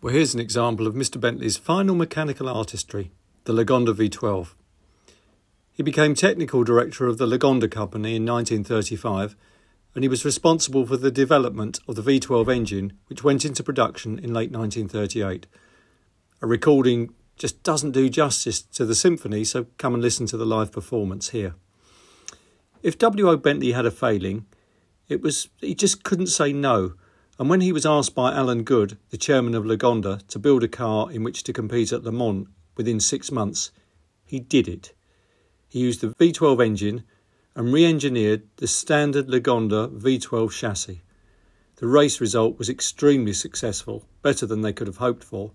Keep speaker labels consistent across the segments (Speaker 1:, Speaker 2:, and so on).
Speaker 1: Well, here's an example of Mr. Bentley's final mechanical artistry, the Lagonda V12. He became technical director of the Lagonda Company in 1935, and he was responsible for the development of the V12 engine, which went into production in late 1938. A recording just doesn't do justice to the symphony, so come and listen to the live performance here. If W.O. Bentley had a failing, it was he just couldn't say no and when he was asked by Alan Good, the chairman of Lagonda, to build a car in which to compete at Le Mans within six months, he did it. He used the V12 engine and re engineered the standard Lagonda V12 chassis. The race result was extremely successful, better than they could have hoped for.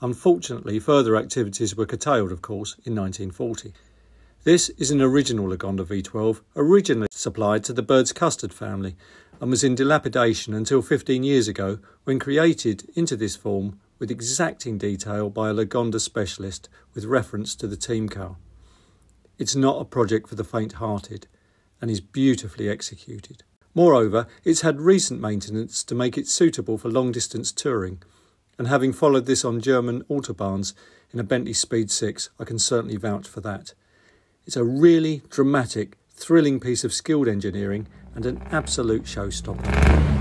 Speaker 1: Unfortunately, further activities were curtailed, of course, in 1940. This is an original Lagonda V12, originally supplied to the Bird's Custard family, and was in dilapidation until 15 years ago when created into this form with exacting detail by a Lagonda specialist with reference to the team car. It's not a project for the faint hearted and is beautifully executed. Moreover, it's had recent maintenance to make it suitable for long distance touring, and having followed this on German autobahns in a Bentley Speed 6, I can certainly vouch for that. It's a really dramatic, thrilling piece of skilled engineering and an absolute showstopper.